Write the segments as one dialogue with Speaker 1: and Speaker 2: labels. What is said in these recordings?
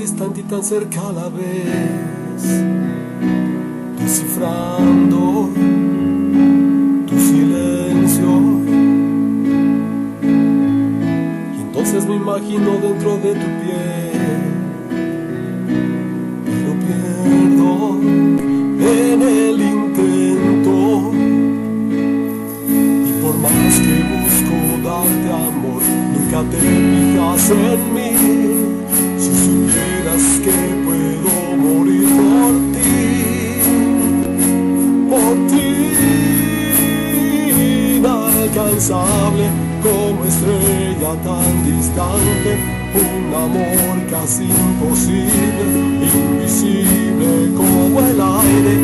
Speaker 1: distante y tan cerca a la vez, descifrando tu silencio. Y entonces me imagino dentro de tu piel, pero pierdo en el intento. Y por más que busco darte amor, nunca te fijas en mí. Si supieras que puedo morir por ti, por ti, inalcanzable como estrella tan distante, un amor casi imposible, invisible como el aire,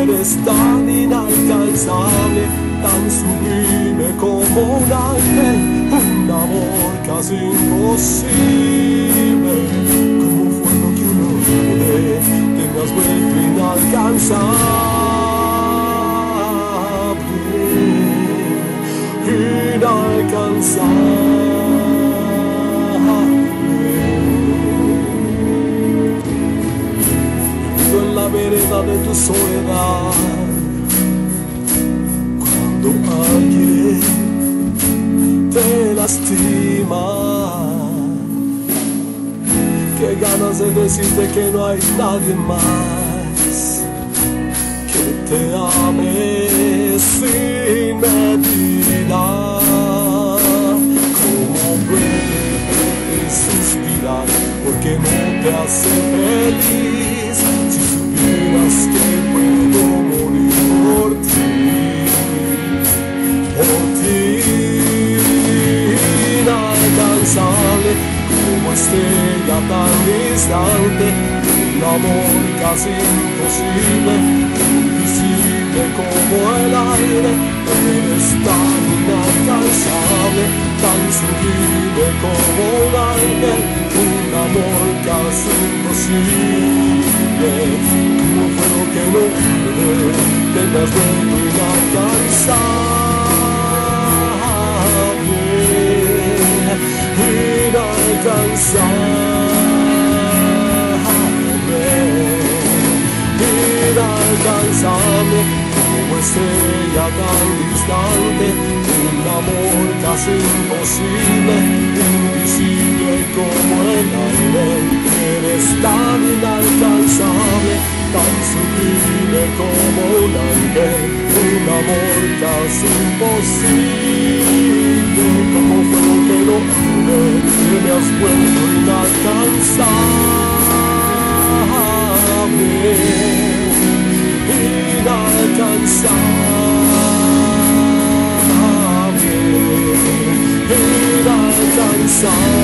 Speaker 1: eres tan inalcanzable, tan sublime como un ángel, un amor casi imposible, has vuelto inalcanzable, inalcanzable. Vereda de tu soledad, cuando alguien te lastima. Qué ganas de decirte que no hay nadie más que te ame sin medida. Como duele suspirar porque no te hace feliz. Si supieras que distante, un amor casi imposible, invisible como el aire, eres tan inalcanzable, tan sublime como un ángel, un amor casi imposible, como fuego que no puede, te me inalcanzable, como estrella tan distante, un amor casi imposible, invisible como el aire, eres tan inalcanzable, tan sublime como un ángel, un amor casi imposible, song.